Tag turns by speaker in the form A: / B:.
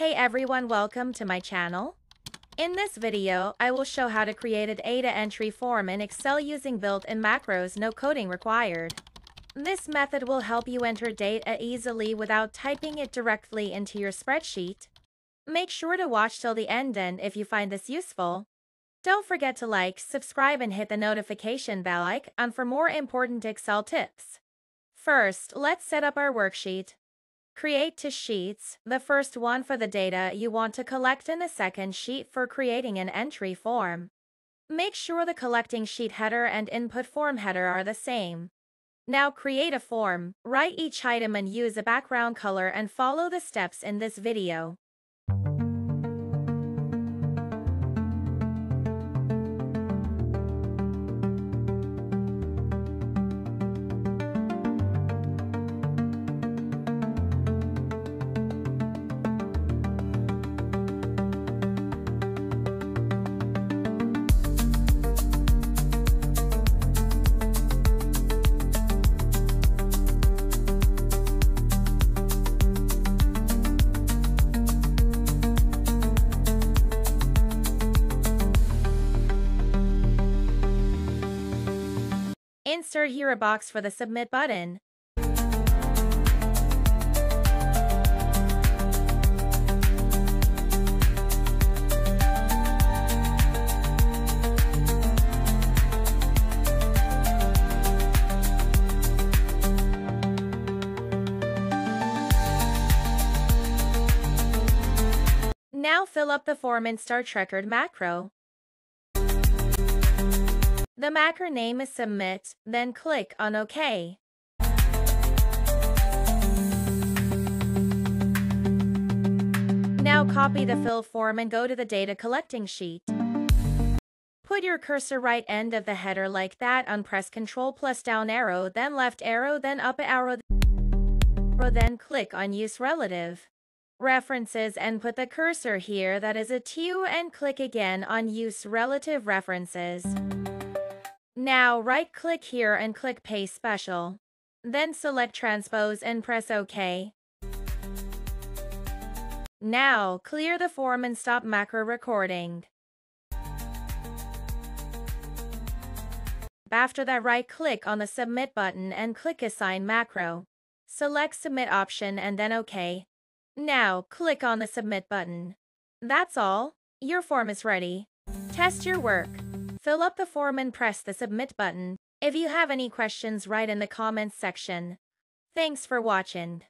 A: Hey everyone, welcome to my channel. In this video, I will show how to create a data entry form in Excel using built-in macros no coding required. This method will help you enter data easily without typing it directly into your spreadsheet. Make sure to watch till the end and if you find this useful, don't forget to like, subscribe and hit the notification bell icon for more important Excel tips. First, let's set up our worksheet. Create two sheets, the first one for the data you want to collect and the second sheet for creating an entry form. Make sure the collecting sheet header and input form header are the same. Now create a form, write each item and use a background color and follow the steps in this video. Insert here a box for the Submit button. Now fill up the form in Star Trek macro. The macro name is Submit, then click on OK. Now copy the fill form and go to the data collecting sheet. Put your cursor right end of the header like that on press Ctrl plus down arrow, then left arrow, then up arrow, then click on Use Relative References and put the cursor here that is A2 and click again on Use Relative References. Now right-click here and click Paste Special. Then select Transpose and press OK. Now, clear the form and stop macro recording. After that right-click on the Submit button and click Assign Macro. Select Submit option and then OK. Now, click on the Submit button. That's all. Your form is ready. Test your work. Fill up the form and press the submit button. If you have any questions write in the comments section. Thanks for watching.